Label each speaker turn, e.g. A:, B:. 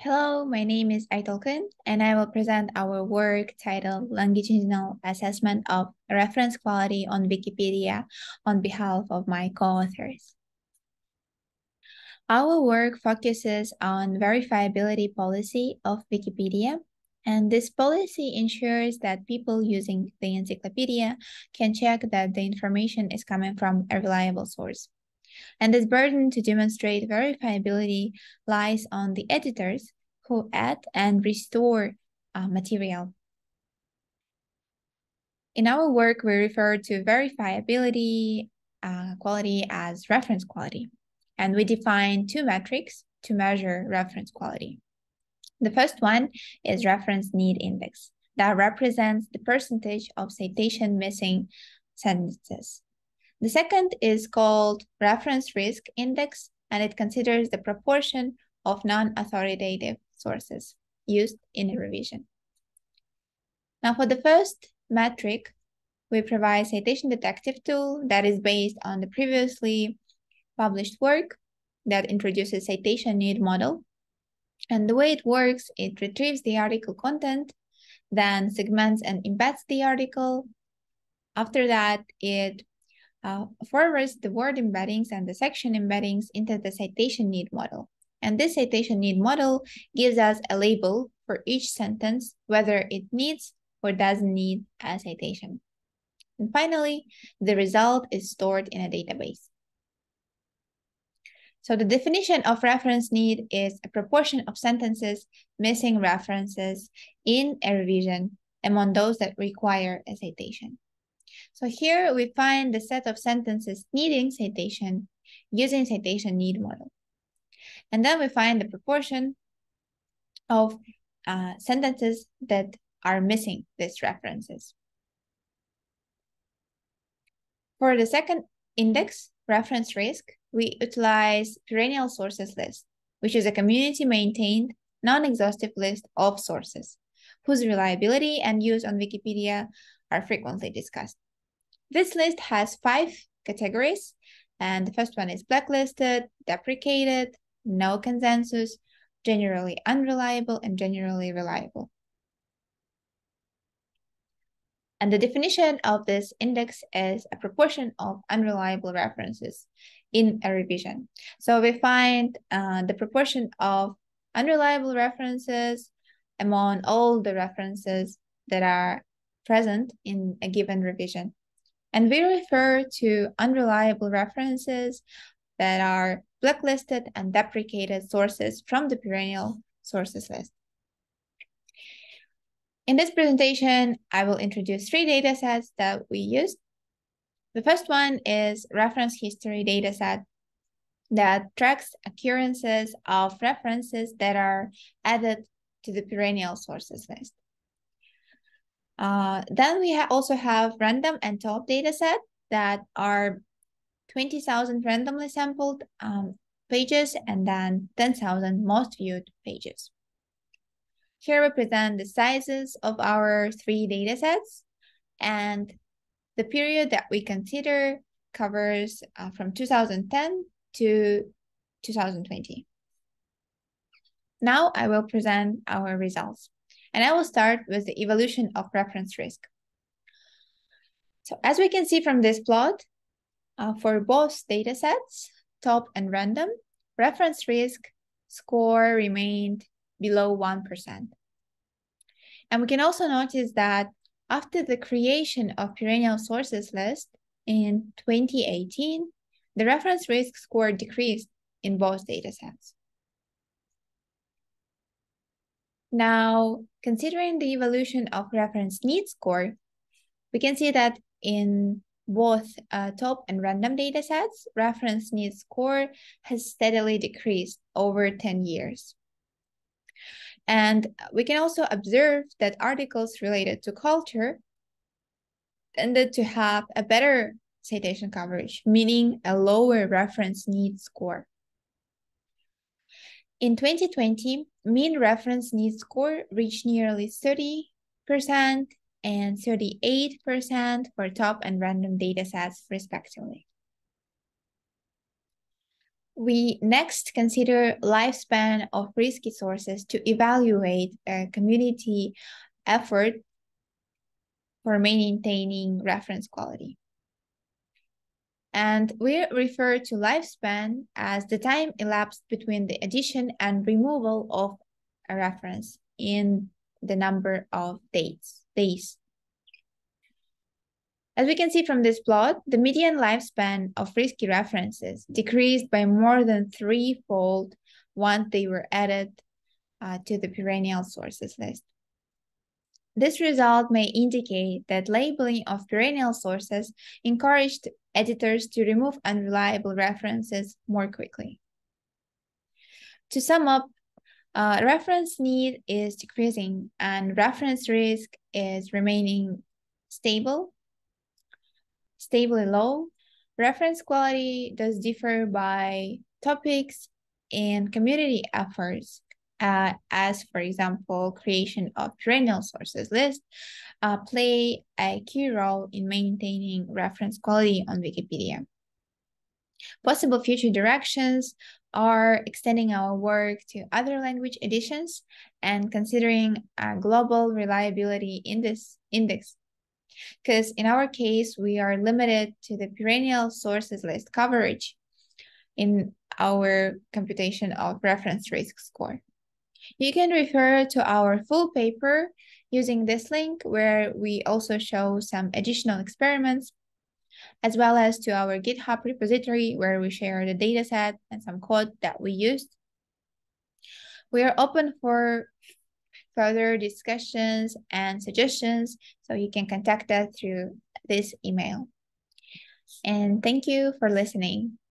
A: Hello, my name is Aitolkun, and I will present our work titled Longitudinal Assessment of Reference Quality on Wikipedia on behalf of my co-authors. Our work focuses on verifiability policy of Wikipedia, and this policy ensures that people using the encyclopedia can check that the information is coming from a reliable source. And this burden to demonstrate verifiability lies on the editors who add and restore uh, material. In our work, we refer to verifiability uh, quality as reference quality, and we define two metrics to measure reference quality. The first one is reference need index that represents the percentage of citation missing sentences. The second is called reference risk index, and it considers the proportion of non-authoritative sources used in a revision. Now for the first metric, we provide Citation Detective tool that is based on the previously published work that introduces citation need model. And the way it works, it retrieves the article content, then segments and embeds the article. After that, it uh, forwards the word embeddings and the section embeddings into the citation need model. And this citation need model gives us a label for each sentence, whether it needs or doesn't need a citation. And finally, the result is stored in a database. So the definition of reference need is a proportion of sentences missing references in a revision among those that require a citation. So here we find the set of sentences needing citation using citation need model. And then we find the proportion of uh, sentences that are missing these references. For the second index, reference risk, we utilize perennial sources list, which is a community maintained non-exhaustive list of sources whose reliability and use on Wikipedia are frequently discussed. This list has five categories, and the first one is blacklisted, deprecated, no consensus, generally unreliable, and generally reliable. And the definition of this index is a proportion of unreliable references in a revision. So we find uh, the proportion of unreliable references among all the references that are present in a given revision. And we refer to unreliable references that are blacklisted and deprecated sources from the perennial sources list. In this presentation, I will introduce three datasets that we used. The first one is reference history dataset that tracks occurrences of references that are added to the perennial sources list. Uh, then we ha also have random and top data dataset that are 20,000 randomly sampled um, pages and then 10,000 most viewed pages. Here we present the sizes of our three data sets and the period that we consider covers uh, from 2010 to 2020. Now I will present our results and I will start with the evolution of reference risk. So as we can see from this plot, uh, for both datasets, top and random, reference risk score remained below 1%. And we can also notice that after the creation of perennial sources list in 2018, the reference risk score decreased in both datasets. Now, considering the evolution of reference need score, we can see that in both uh, top and random datasets, reference need score has steadily decreased over 10 years. And we can also observe that articles related to culture tended to have a better citation coverage, meaning a lower reference need score. In 2020, mean reference need score reached nearly 30% and 38% for top and random datasets, respectively. We next consider lifespan of risky sources to evaluate a community effort for maintaining reference quality. And we refer to lifespan as the time elapsed between the addition and removal of a reference in the number of dates, days. As we can see from this plot, the median lifespan of risky references decreased by more than threefold once they were added uh, to the perennial sources list. This result may indicate that labeling of perennial sources encouraged editors to remove unreliable references more quickly. To sum up, uh, reference need is decreasing and reference risk is remaining stable stably low. Reference quality does differ by topics and community efforts, uh, as for example, creation of perennial sources list, uh, play a key role in maintaining reference quality on Wikipedia. Possible future directions are extending our work to other language editions and considering a global reliability index, index because in our case, we are limited to the perennial sources list coverage in our computation of reference risk score. You can refer to our full paper using this link where we also show some additional experiments as well as to our GitHub repository where we share the dataset and some code that we used. We are open for further discussions and suggestions, so you can contact us through this email. And thank you for listening.